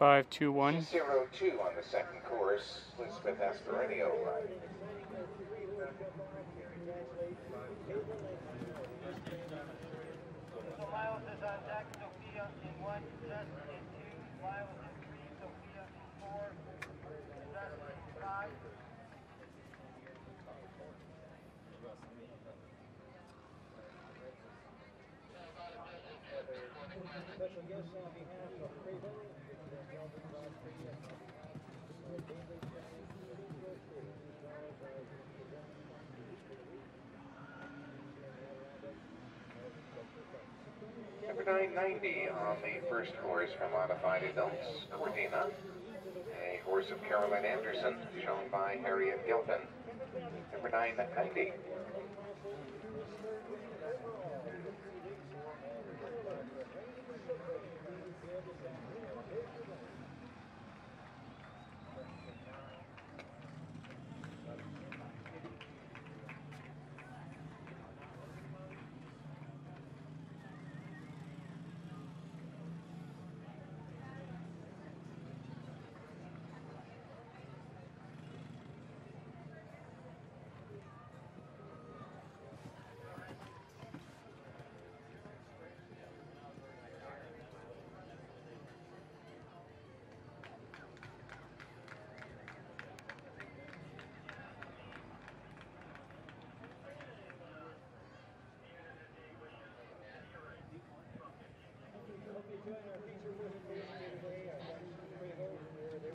521. Cero two on the second course, Elizabeth Asprinio. So Miles is on deck, Sophia in one, Jess in two, Miles in three, Sophia in four, Jess in five. Special guests on behalf of Craven, Number nine ninety on the first course for modified adults, Cordina. A horse of Carolyn Anderson, shown by Harriet Gilpin. Number nine ninety.